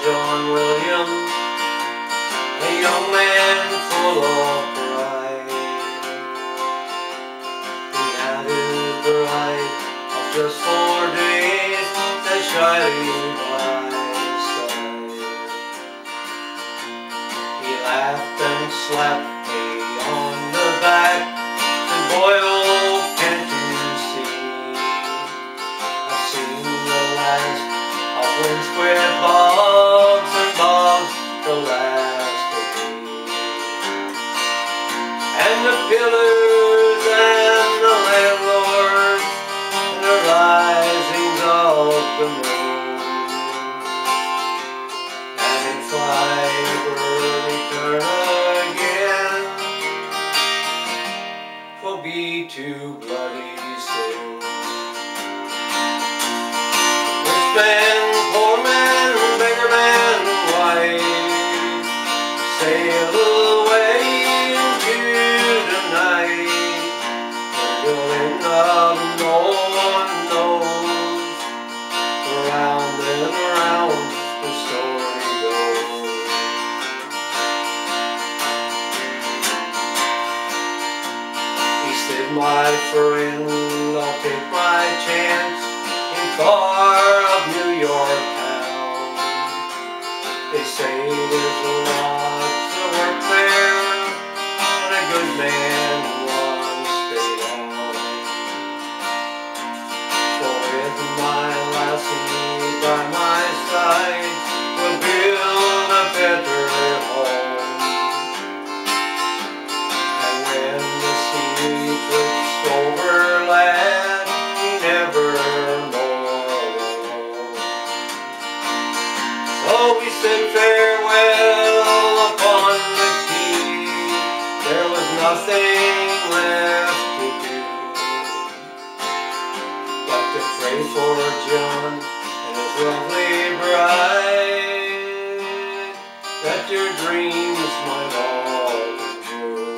John Williams, a young man full of pride. He had his bride of just four days that shyly by his side. He laughed and slept. Be too bloody soon. Rich man, poor man, beggar man, white, sail away into the night. Till end of no my friend, I'll take my chance in far of New York town. They say there's lots of work there, and a good man wants to stay out. For with my lassie by my side, farewell upon the quay. There was nothing left to do but to pray for John and his lovely bride that their dreams might all true.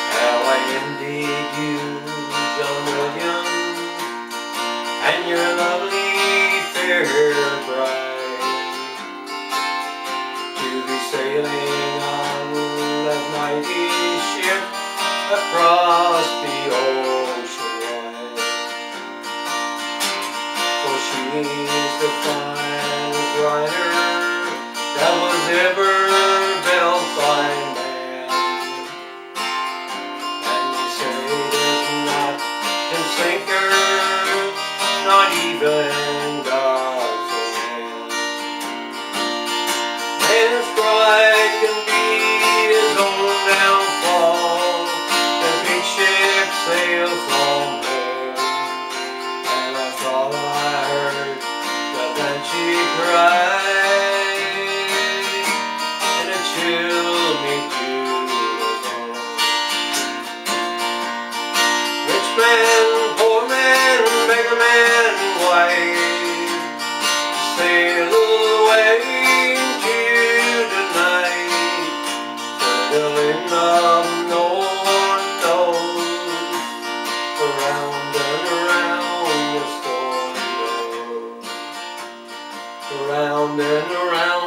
How I envied you, bride to be sailing on that mighty ship across the ocean. For she's the finest rider banshee cry. And it chilled me to. Rich man, poor man, beggar man, white sail away Round and around.